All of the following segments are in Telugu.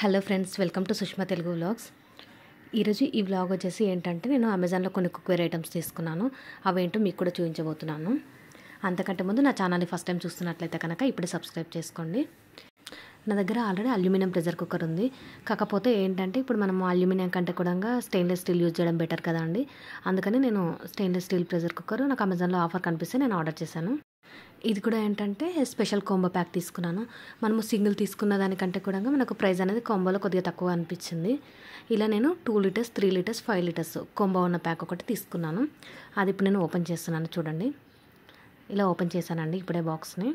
Hello friends welcome to Sushma Telugu vlogs. ఈరోజు ఈ వ్లాగ్ వచ్చేసి ఏంటంటే నేను అమెజాన్లో కొన్ని కుక్వేర్ ఐటమ్స్ తీసుకున్నాను. అవేంటో మీకు కూడా చూపించబోతున్నాను. అంతకంటే ముందు నా ఛానల్ని ఫస్ట్ టైం చూస్తున్నట్లయితే కనుక ఇప్పుడే సబ్స్క్రైబ్ చేసుకోండి. నా దగ్గర ఆల్రెడీ అల్యూమినియం ప్రెషర్ కుక్కర్ ఉంది. కాకపోతే ఏంటంటే ఇప్పుడు మనం అల్యూమినియం కంటే కూడా స్టెయిన్లెస్ స్టీల్ యూజ్ చేయడం బెటర్ కదా అండి. అందుకని నేను స్టెయిన్లెస్ స్టీల్ ప్రెషర్ కుక్కర్ నాకు అమెజాన్లో ఆఫర్ కనిపిస్తే నేను ఆర్డర్ చేశాను. ఇది కూడా ఏంటంటే స్పెషల్ కాంబో ప్యాక్ తీసుకున్నాను. మనము సింగిల్ తీసుకున్న దానికంటే కూడా మనకు ప్రైస్ అనేది కాంబోలో కొద్దిగా తక్కువ అనిపించింది. ఇలా నేను two litres three litres five litres combo ఉన్న ప్యాక్ ఒకటి తీసుకున్నాను. అది ఇప్పుడు నేను ఓపెన్ చేస్తున్నాను చూడండి. ఇలా ఓపెన్ చేశానండి ఇప్పుడే బాక్స్ని.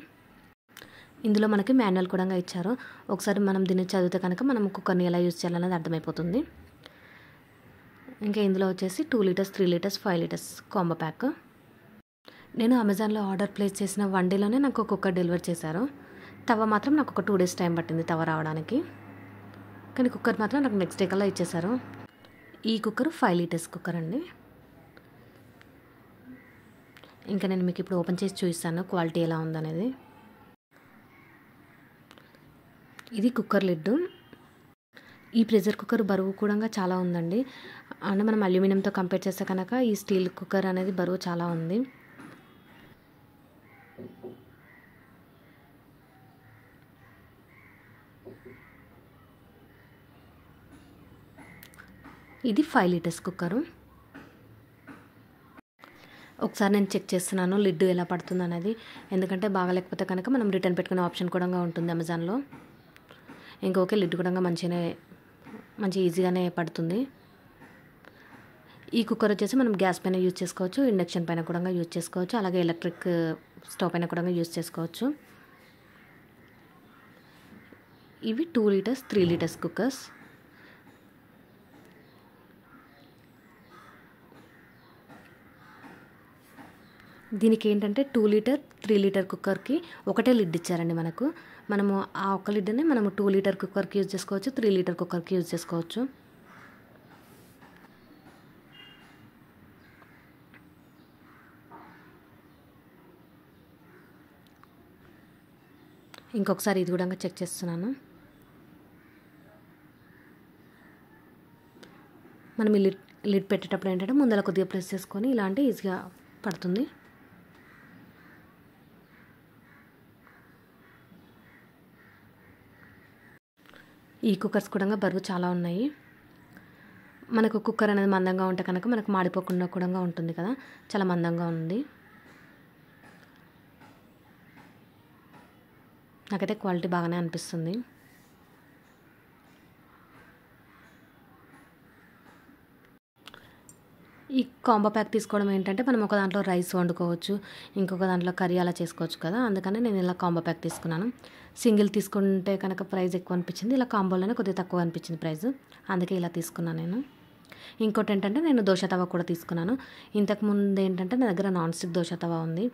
ఇందులో మనకి మాన్యువల్ కూడా ఇచ్చారు. ఒకసారి మనం దీన్ని చదివితే కనుక మనం కుక్కర్ని ఎలా యూజ్ చేయాలనేది అర్థమైపోతుంది. ఇంకా ఇందులో వచ్చేసి two litres three litres five litres combo pack. నేను అమెజాన్లో ఆర్డర్ ప్లేస్ చేసిన వన్ డేలోనే నాకు కుక్కర్ డెలివర్ చేశారు. తవ మాత్రం నాకు ఒక టూ డేస్ టైం పట్టింది తవ రావడానికి. కానీ కుక్కర్ మాత్రం నాకు నెక్స్ట్ డే కల్లా ఇచ్చేశారు. ఈ కుక్కర్ ఫైవ్ లీటర్స్ కుక్కర్ అండి. ఇంకా నేను మీకు ఇప్పుడు ఓపెన్ చేసి చూపిస్తాను క్వాలిటీ ఎలా ఉందనేది. ఇది కుక్కర్ లిడ్డు ఈ ప్రెషర్ కుక్కర్ బరువు కూడా చాలా ఉందండి. అంటే మనం అల్యూమినియంతో కంపేర్ చేస్తే కనుక ఈ స్టీల్ కుక్కర్ అనేది బరువు చాలా ఉంది. ఇది ఫైవ్ లీటర్స్ కుక్కరు ఒకసారి నేను చెక్ చేస్తున్నాను లిడ్ ఎలా పడుతుంది అనేది. ఎందుకంటే బాగాలేకపోతే కనుక మనం రిటర్న్ పెట్టుకునే ఆప్షన్ కూడా ఉంటుంది అమెజాన్లో ఇంకొకే లిడ్ కూడా మంచిగానే మంచి ఈజీగానే పడుతుంది. ఈ కుక్కర్ వచ్చేసి మనం గ్యాస్ పైన యూజ్ చేసుకోవచ్చు ఇండక్షన్ పైన కూడా యూజ్ చేసుకోవచ్చు అలాగే ఎలక్ట్రిక్ స్టవ్ పైన కూడా యూజ్ చేసుకోవచ్చు. ఇవి two litres three litres cookers దీనికి ఏంటంటే టూ లీటర్ త్రీ లీటర్ కుక్కర్కి ఒకటే లిడ్ ఇచ్చారండి మనకు. మనము ఆ ఒక్క లిడ్ని మనము టూ లీటర్ కుక్కర్కి యూజ్ చేసుకోవచ్చు త్రీ లీటర్ కుక్కర్కి యూజ్ చేసుకోవచ్చు. ఇంకొకసారి ఇది కూడా చెక్ చేస్తున్నాను. మనం ఈ లిడ్ లిడ్ పెట్టేటప్పుడు ఏంటంటే ముందర కొద్దిగా ప్రెస్ చేసుకొని ఇలాంటి ఈజీగా పడుతుంది. ఈ కుక్కర్స్ కూడా బరువు చాలా ఉన్నాయి. మనకు కుక్కర్ అనేది మందంగా ఉంటే కనుక మనకు మాడిపోకుండా కూడా ఉంటుంది కదా. చాలా మందంగా ఉంది. నాకైతే క్వాలిటీ బాగానే అనిపిస్తుంది. ఈ కాంబో ప్యాక్ తీసుకోవడం ఏంటంటే మనం ఒక దాంట్లో రైస్ వండుకోవచ్చు ఇంకొక దాంట్లో కర్రీ అలా చేసుకోవచ్చు కదా. అందుకని నేను ఇలా కాంబో ప్యాక్ తీసుకున్నాను. సింగిల్ తీసుకుంటే కనుక ప్రైస్ ఎక్కువ అనిపించింది. ఇలా కాంబోలోనే కొద్దిగా తక్కువ అనిపించింది ప్రైస్. అందుకే ఇలా తీసుకున్నాను నేను. ఇంకోటి ఏంటంటే నేను దోశ తవా కూడా తీసుకున్నాను. ఇంతకుముందు ఏంటంటే నా దగ్గర నాన్ స్టిక్ దోశ తవా ఉంది.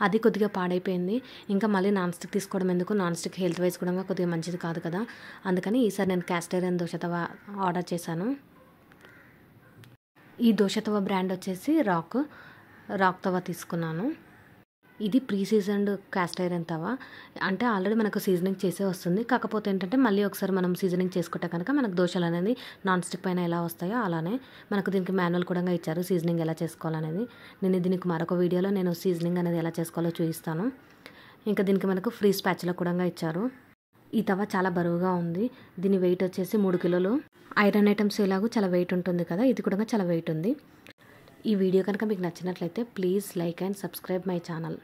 అది కొద్దిగా పాడైపోయింది. ఇంకా మళ్ళీ నాన్ స్టిక్ తీసుకోవడం ఎందుకు? నాన్ స్టిక్ హెల్త్ వైజ్ కూడా కొద్దిగా మంచిది కాదు కదా. అందుకని ఈసారి నేను క్యాస్టేరియన్ దోశ తవా ఆర్డర్ చేశాను. ఈ దోశతవ బ్రాండ్ వచ్చేసి రాక్. రాక్ తవ తీసుకున్నాను. ఇది ప్రీ సీజన్డ్ క్యాస్ట్ ఐరన్ తవ. అంటే ఆల్రెడీ మనకు సీజనింగ్ చేసే వస్తుంది. కాకపోతే ఏంటంటే మళ్ళీ ఒకసారి మనం సీజనింగ్ చేసుకుంటే కనుక మనకు దోశలు అనేది నాన్ స్టిక్ పైన ఎలా వస్తాయో అలానే మనకు దీనికి మాన్యువల్ కూడా ఇచ్చారు సీజనింగ్ ఎలా చేసుకోవాలనేది. నేను దీనికి మరొక వీడియోలో నేను సీజనింగ్ అనేది ఎలా చేసుకోవాలో చూపిస్తాను. ఇంకా దీనికి మనకు ఫ్రీ స్పాచ్లో కూడా ఇచ్చారు. ఈ తవ చాలా బరువుగా ఉంది. దీని వెయిట్ వచ్చేసి మూడు కిలోలు. ఐరన్ ఐటమ్స్ ఇలాగూ చాలా వెయిట్ ఉంటుంది కదా ఇది కూడా చాలా వెయిట్ ఉంది. ఈ వీడియో కనుక మీకు నచ్చినట్లయితే please like and subscribe my channel